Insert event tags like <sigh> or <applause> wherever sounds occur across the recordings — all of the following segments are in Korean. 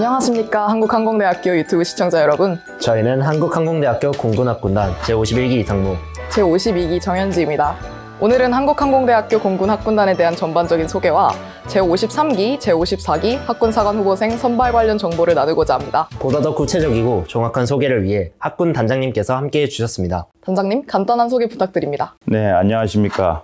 안녕하십니까 한국항공대학교 유튜브 시청자 여러분. 저희는 한국항공대학교 공군학군단 제51기 이상무. 제52기 정현지입니다. 오늘은 한국항공대학교 공군학군단에 대한 전반적인 소개와 제53기, 제54기 학군사관 후보생 선발 관련 정보를 나누고자 합니다. 보다 더 구체적이고 정확한 소개를 위해 학군 단장님께서 함께해 주셨습니다. 단장님 간단한 소개 부탁드립니다. 네, 안녕하십니까.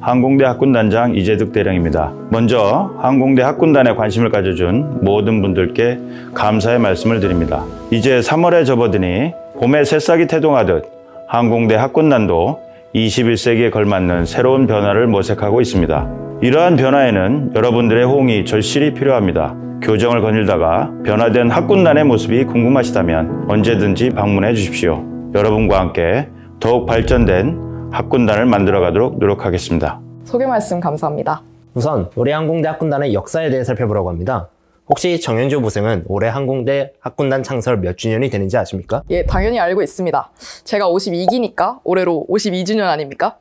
항공대 학군단장 이재득 대령입니다. 먼저 항공대 학군단에 관심을 가져준 모든 분들께 감사의 말씀을 드립니다. 이제 3월에 접어드니 봄에 새싹이 태동하듯 항공대 학군단도 21세기에 걸맞는 새로운 변화를 모색하고 있습니다. 이러한 변화에는 여러분들의 호응이 절실히 필요합니다. 교정을 거닐다가 변화된 학군단의 모습이 궁금하시다면 언제든지 방문해 주십시오. 여러분과 함께 더욱 발전된 학군단을 만들어 가도록 노력하겠습니다. 소개 말씀 감사합니다 우선 올해 항공대 학군단의 역사에 대해 살펴보려고 합니다. 혹시 정현주 부생은 올해 항공대 학군단 창설 몇 주년이 되는지 아십니까? 예 당연히 알고 있습니다 제가 52기니까 올해로 52주년 아닙니까?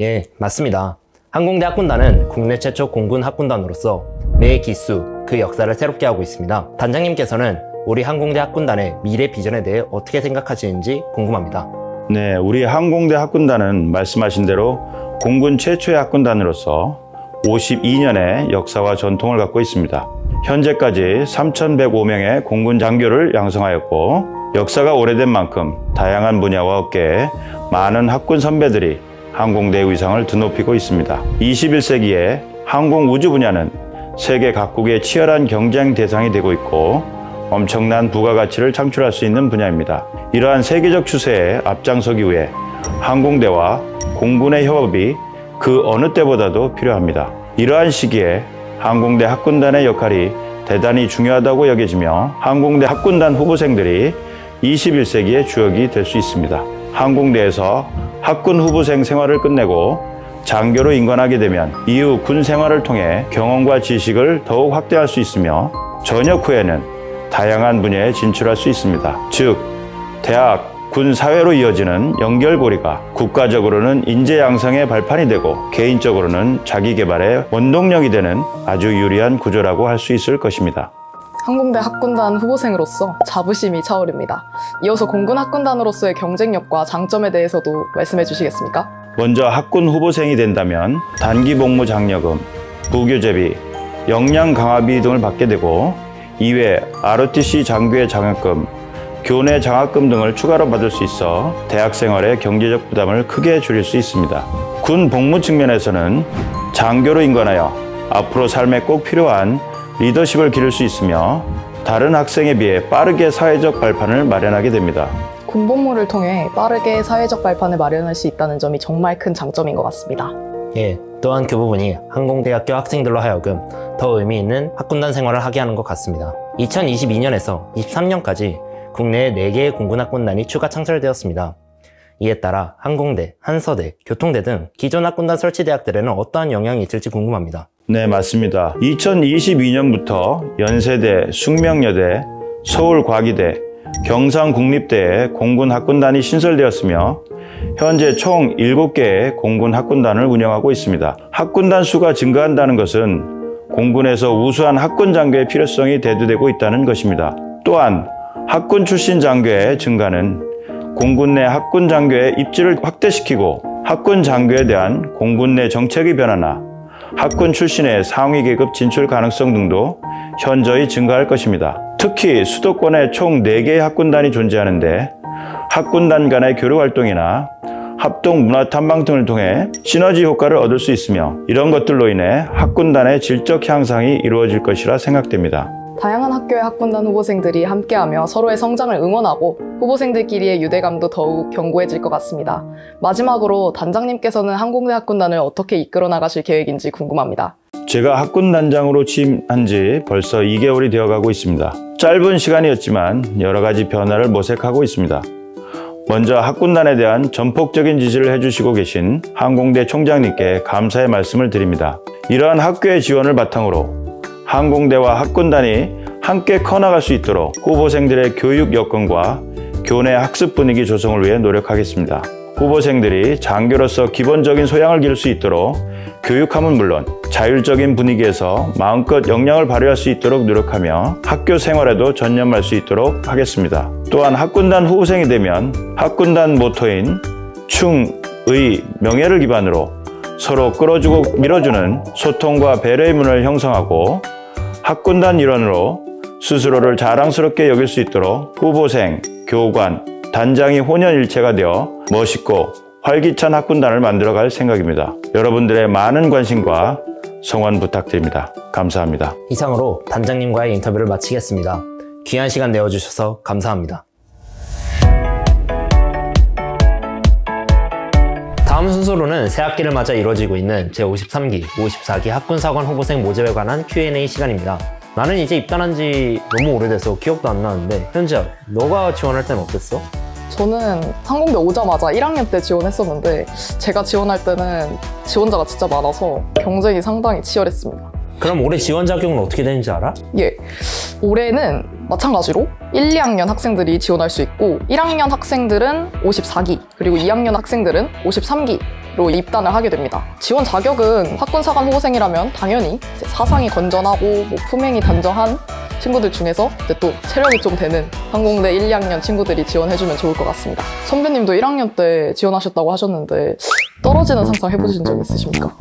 예, 맞습니다. 항공대 학군단은 국내 최초 공군 학군단으로서 매 기수, 그 역사를 새롭게 하고 있습니다. 단장님께서는 우리 항공대 학군단의 미래 비전에 대해 어떻게 생각하시는지 궁금합니다. 네, 우리 항공대 학군단은 말씀하신 대로 공군 최초의 학군단으로서 52년의 역사와 전통을 갖고 있습니다. 현재까지 3,105명의 공군 장교를 양성하였고 역사가 오래된 만큼 다양한 분야와 업계에 많은 학군 선배들이 항공대의 위상을 드높이고 있습니다. 21세기에 항공 우주 분야는 세계 각국의 치열한 경쟁 대상이 되고 있고 엄청난 부가가치를 창출할 수 있는 분야입니다. 이러한 세계적 추세에 앞장서기 위해 항공대와 공군의 협업이 그 어느 때보다도 필요합니다. 이러한 시기에 항공대 학군단의 역할이 대단히 중요하다고 여겨지며 항공대 학군단 후보생들이 21세기의 주역이 될 수 있습니다. 항공대에서 학군 후보생 생활을 끝내고 장교로 인관하게 되면 이후 군 생활을 통해 경험과 지식을 더욱 확대할 수 있으며 전역 후에는 다양한 분야에 진출할 수 있습니다. 즉, 대학, 군 사회로 이어지는 연결고리가 국가적으로는 인재 양성의 발판이 되고 개인적으로는 자기 개발의 원동력이 되는 아주 유리한 구조라고 할 수 있을 것입니다. 항공대 학군단 후보생으로서 자부심이 차오릅니다. 이어서 공군 학군단으로서의 경쟁력과 장점에 대해서도 말씀해 주시겠습니까? 먼저 학군 후보생이 된다면 단기 복무 장려금, 부교재비, 역량 강화비 등을 받게 되고 이외 ROTC 장교의 장학금, 교내 장학금 등을 추가로 받을 수 있어 대학 생활의 경제적 부담을 크게 줄일 수 있습니다. 군 복무 측면에서는 장교로 인관하여 앞으로 삶에 꼭 필요한 리더십을 기를 수 있으며 다른 학생에 비해 빠르게 사회적 발판을 마련하게 됩니다. 군복무를 통해 빠르게 사회적 발판을 마련할 수 있다는 점이 정말 큰 장점인 것 같습니다. 예, 또한 그 부분이 항공대학교 학생들로 하여금 더 의미 있는 학군단 생활을 하게 하는 것 같습니다. 2022년에서 23년까지 국내에 4개의 공군 학군단이 추가 창설되었습니다. 이에 따라 항공대, 한서대, 교통대 등 기존 학군단 설치 대학들에는 어떠한 영향이 있을지 궁금합니다. 네, 맞습니다. 2022년부터 연세대, 숙명여대, 서울과기대, 경상국립대에 공군 학군단이 신설되었으며 현재 총 7개의 공군 학군단을 운영하고 있습니다. 학군단 수가 증가한다는 것은 공군에서 우수한 학군 장교의 필요성이 대두되고 있다는 것입니다. 또한 학군 출신 장교의 증가는 공군 내 학군 장교의 입지를 확대시키고 학군 장교에 대한 공군 내 정책의 변화나 학군 출신의 상위 계급 진출 가능성 등도 현저히 증가할 것입니다. 특히 수도권에 총 4개의 학군단이 존재하는데 학군단 간의 교류 활동이나 합동 문화 탐방 등을 통해 시너지 효과를 얻을 수 있으며 이런 것들로 인해 학군단의 질적 향상이 이루어질 것이라 생각됩니다. 다양한 학교의 학군단 후보생들이 함께하며 서로의 성장을 응원하고 후보생들끼리의 유대감도 더욱 견고해질 것 같습니다. 마지막으로 단장님께서는 항공대 학군단을 어떻게 이끌어 나가실 계획인지 궁금합니다. 제가 학군단장으로 취임한 지 벌써 2개월이 되어가고 있습니다. 짧은 시간이었지만 여러 가지 변화를 모색하고 있습니다. 먼저 학군단에 대한 전폭적인 지지를 해주시고 계신 항공대 총장님께 감사의 말씀을 드립니다. 이러한 학교의 지원을 바탕으로 항공대와 학군단이 함께 커나갈 수 있도록 후보생들의 교육 여건과 교내 학습 분위기 조성을 위해 노력하겠습니다. 후보생들이 장교로서 기본적인 소양을 기를 수 있도록 교육함은 물론 자율적인 분위기에서 마음껏 역량을 발휘할 수 있도록 노력하며 학교 생활에도 전념할 수 있도록 하겠습니다. 또한 학군단 후보생이 되면 학군단 모토인 충의 명예를 기반으로 서로 끌어주고 밀어주는 소통과 배려의 문을 형성하고 학군단 일원으로 스스로를 자랑스럽게 여길 수 있도록 후보생, 교관, 단장이 혼연일체가 되어 멋있고 활기찬 학군단을 만들어갈 생각입니다. 여러분들의 많은 관심과 성원 부탁드립니다. 감사합니다. 이상으로 단장님과의 인터뷰를 마치겠습니다. 귀한 시간 내어주셔서 감사합니다. 다음 순서로는 새학기를 맞아 이루어지고 있는 제53기, 54기 학군사관 후보생 모집에 관한 Q&A 시간입니다. 나는 이제 입단한 지 너무 오래돼서 기억도 안 나는데 현지야, 너가 지원할 때는 어땠어? 저는 항공대 오자마자 1학년 때 지원했었는데 제가 지원할 때는 지원자가 진짜 많아서 경쟁이 상당히 치열했습니다. 그럼 올해 지원 자격은 어떻게 되는지 알아? 예. 올해는 마찬가지로 1, 2학년 학생들이 지원할 수 있고 1학년 학생들은 54기 그리고 2학년 학생들은 53기 로 입단을 하게 됩니다. 지원 자격은 학군사관 후보생이라면 당연히 사상이 건전하고 뭐 품행이 단정한 친구들 중에서 이제 또 체력이 좀 되는 항공대 1, 2학년 친구들이 지원해주면 좋을 것 같습니다. 선배님도 1학년 때 지원하셨다고 하셨는데 떨어지는 상상 해보신 적 있으십니까?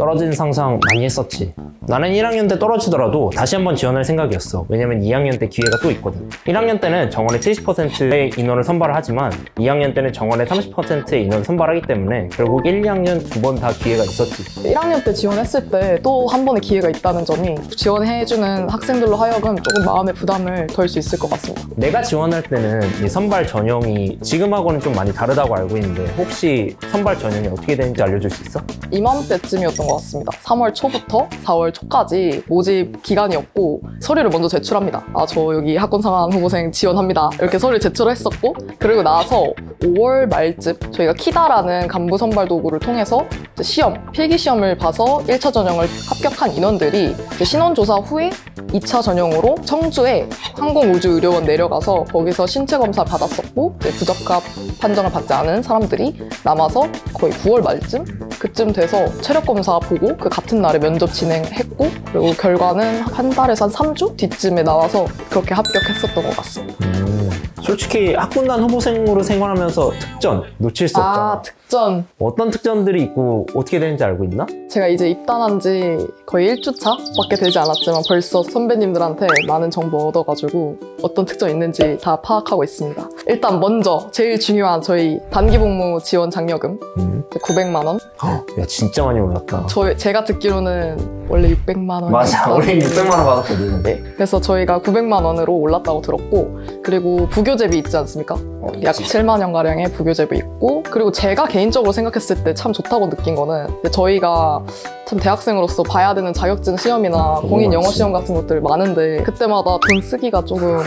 떨어지는 상상 많이 했었지. 나는 1학년 때 떨어지더라도 다시 한번 지원할 생각이었어. 왜냐면 2학년 때 기회가 또 있거든. 1학년 때는 정원의 70%의 인원을 선발을 하지만 2학년 때는 정원의 30%의 인원을 선발하기 때문에 결국 1, 2학년 두 번 다 기회가 있었지. 1학년 때 지원했을 때 또 한 번의 기회가 있다는 점이 지원해주는 학생들로 하여금 조금 마음의 부담을 덜 수 있을 것 같습니다. 내가 지원할 때는 이 선발 전형이 지금하고는 좀 많이 다르다고 알고 있는데 혹시 선발 전형이 어떻게 되는지 알려줄 수 있어? 이맘때쯤이었던 것 같습니다. 3월 초부터 4월 초까지 모집 기간이었고 서류를 먼저 제출합니다. 아 저 여기 학군상한 후보생 지원합니다. 이렇게 서류 제출을 했었고 그리고 나서 5월 말쯤 저희가 키다라는 간부 선발 도구를 통해서 시험, 필기 시험을 봐서 1차 전형을 합격한 인원들이 이제 신원 조사 후에 2차 전형으로 청주에 항공우주의료원 내려가서 거기서 신체 검사 받았었고 부적합 판정을 받지 않은 사람들이 남아서 거의 9월 말쯤 그쯤 돼서 체력 검사 보고 그 같은 날에 면접 진행했고 그리고 결과는 한 달에서 한 3주 뒤쯤에 나와서 그렇게 합격했었던 것 같습니다. 음, 솔직히 학군단 후보생으로 생활하면서 특전 놓칠 수 없잖아. 아 특전 어떤 특전들이 있고 어떻게 되는지 알고 있나? 제가 이제 입단한 지 거의 1주차 밖에 되지 않았지만 벌써 선배님들한테 많은 정보 얻어가지고 어떤 특전 있는지 다 파악하고 있습니다. 일단 먼저 제일 중요한 저희 단기 복무 지원 장려금 음. 900만 원. <gasps> 야 진짜 많이 올랐다. 저 제가 듣기로는 원래 600만 원. 맞아, 우리 600만 원 받았거든. 네. 그래서 저희가 900만 원으로 올랐다고 들었고 그리고 부교재비 있지 않습니까? 어, 약 7만 원 가량의 부교재비 있고 그리고 제가 개인적으로 생각했을 때 참 좋다고 느낀 거는 저희가 참 대학생으로서 봐야 되는 자격증 시험이나 너무 공인 영어. 시험 같은 것들 많은데 그때마다 돈 쓰기가 조금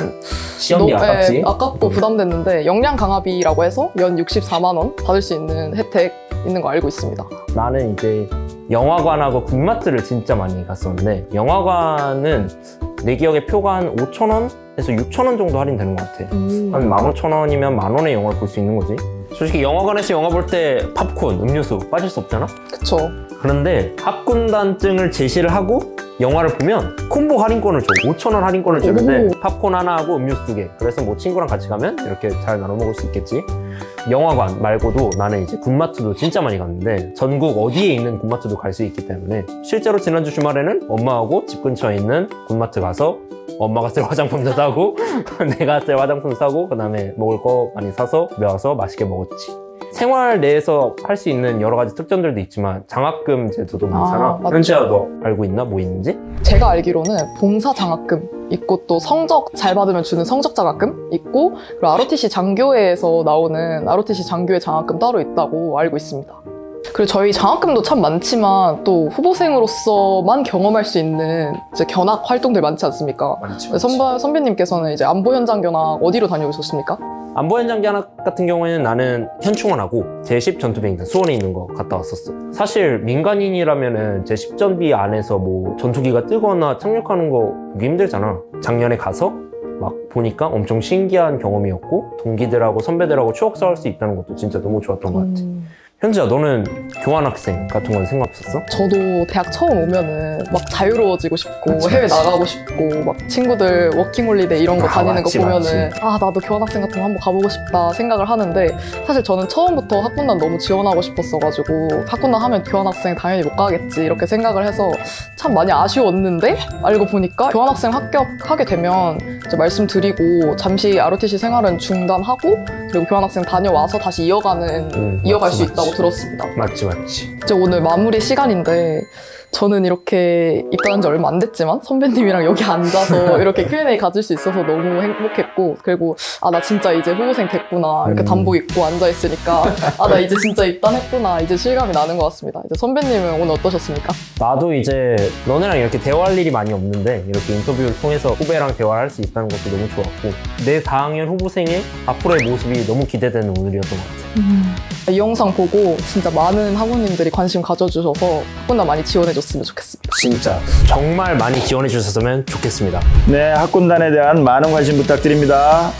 시험비 너무- 아깝지? 예, 아깝고 부담됐는데 역량 강화비라고 해서 연 64만 원 받을 수 있는 혜택 있는 거 알고 있습니다. 나는 이제 영화관하고 군마트를 진짜 많이 갔었는데 영화관은 내 기억에 표가 한 5천 원에서 6천 원 정도 할인되는 것 같아. 한 15,000원이면 만 원의 영화를 볼 수 있는 거지. 솔직히 영화관에서 영화 볼 때 팝콘, 음료수 빠질 수 없잖아? 그쵸. 그런데 학군단증을 제시를 하고 영화를 보면 콤보 할인권을 줘. 5,000원 할인권을 주는데 오. 팝콘 하나 하고 음료수 두 개. 그래서 뭐 친구랑 같이 가면 이렇게 잘 나눠 먹을 수 있겠지. 영화관 말고도 나는 이제 군마트도 진짜 많이 갔는데 전국 어디에 있는 군마트도 갈 수 있기 때문에 실제로 지난주 주말에는 엄마하고 집 근처에 있는 군마트 가서 엄마가 쓸 화장품도 사고 <laughs> 내가 쓸 화장품 사고 그 다음에 먹을 거 많이 사서 모아서 맛있게 먹었지. 생활 내에서 할 수 있는 여러 가지 특전들도 있지만 장학금 제도도 많잖아. 맞죠. 현지야 너 알고 있나? 뭐 있는지? 제가 알기로는 봉사 장학금 있고 또 성적 잘 받으면 주는 성적 장학금 있고 그리고 ROTC 장교회에서 나오는 ROTC 장교회 장학금 따로 있다고 알고 있습니다. 그리고 저희 장학금도 참 많지만 또 후보생으로서만 경험할 수 있는 이제 견학 활동들 많지 않습니까? 많지. 선배, 선배님께서는 이제 안보 현장 견학 어디로 다녀오셨습니까? 안보 현장 견학 같은 경우에는 나는 현충원하고 제10 전투비행단 수원에 있는 거 갔다 왔었어. 사실 민간인이라면은 제10 전비 안에서 뭐 전투기가 뜨거나 착륙하는 거 보기 힘들잖아. 작년에 가서 막 보니까 엄청 신기한 경험이었고 동기들하고 선배들하고 추억 쌓을 수 있다는 것도 진짜 너무 좋았던 것 같아. 음, 현지야, 너는 교환학생 같은 건 생각 없었어? 저도 대학 처음 오면은 막 자유로워지고 싶고 그치, 해외 그치. 나가고 싶고 막 친구들 워킹홀리데이 이런 거 아, 다니는 맞지, 거 보면은 맞지. 아 나도 교환학생 같은 거 한번 가보고 싶다 생각을 하는데 사실 저는 처음부터 학군단 너무 지원하고 싶었어가지고 학군단 하면 교환학생 당연히 못 가겠지 이렇게 생각을 해서 참 많이 아쉬웠는데 알고 보니까 교환학생 합격하게 되면 이제 말씀드리고 잠시 ROTC 생활은 중단하고 그리고 교환학생 다녀와서 다시 이어가는 음, 이어갈 맞지, 수 있다고. 들었습니다. 맞지, 맞지. 이제 오늘 마무리 시간인데 저는 이렇게 입단한 지 얼마 안 됐지만 선배님이랑 여기 앉아서 <laughs> 이렇게 Q&A 가질 수 있어서 너무 행복했고 그리고 아 나 진짜 이제 후보생 됐구나 이렇게 음. 단복 입고 앉아 있으니까 아 나 이제 진짜 입단했구나 이제 실감이 나는 것 같습니다. 이제 선배님은 오늘 어떠셨습니까? 나도 이제 너네랑 이렇게 대화할 일이 많이 없는데 이렇게 인터뷰를 통해서 후배랑 대화를 할 수 있다는 것도 너무 좋았고 내 4학년 후보생의 앞으로의 모습이 너무 기대되는 오늘이었던 것 같아. 이 영상 보고 진짜 많은 학우님들이 관심 가져주셔서 학군단 많이 지원해줬으면 좋겠습니다. 진짜 정말 많이 지원해 주셨으면 좋겠습니다. 네, 학군단에 대한 많은 관심 부탁드립니다.